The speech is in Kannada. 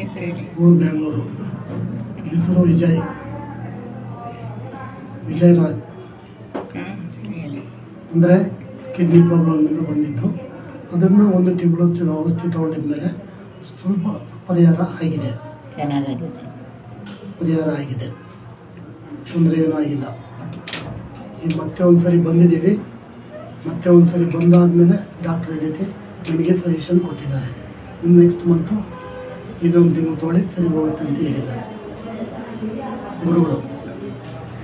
ಹೆಸರು ಹೇಳಿ ಊರು ಬೆಂಗಳೂರು ಹೆಸರು ವಿಜಯ್ ವಿಜಯ್ ರಾಜ್ ಅಂದರೆ ಕಿಡ್ನಿ ಪ್ರಾಬ್ಲಮಿಂದ ಬಂದಿದ್ದು. ಅದನ್ನು ಒಂದು ತಿಂಗಳು ಔಷಧಿ ಔಷಧಿ ತೊಗೊಂಡಿದ್ಮೇಲೆ ಸ್ವಲ್ಪ ಪರಿಹಾರ ಆಗಿದೆ. ಚೆನ್ನಾಗಾಗಿದೆ. ಪರಿಹಾರ ಆಗಿದೆ. ತೊಂದರೆ ಏನೂ ಆಗಿಲ್ಲ. ಈಗ ಮತ್ತೆ ಒಂದು ಸರಿ ಬಂದಿದ್ದೀವಿ. ಮತ್ತೆ ಒಂದು ಸರಿ ಬಂದಾದಮೇಲೆ ಡಾಕ್ಟ್ರ್ ಜೊತೆ ನಮಗೆ ಸಜೆಷನ್ ಕೊಟ್ಟಿದ್ದಾರೆ. ನೆಕ್ಸ್ಟ್ ಮಂತು ಇದೊಂದು ತಿಂಗಳು ತೊಗೊಳ್ಳಿ ಸರಿ ಹೋಗುತ್ತೆ ಅಂತ ಹೇಳಿದ್ದಾರೆ ಗುರುಗಳು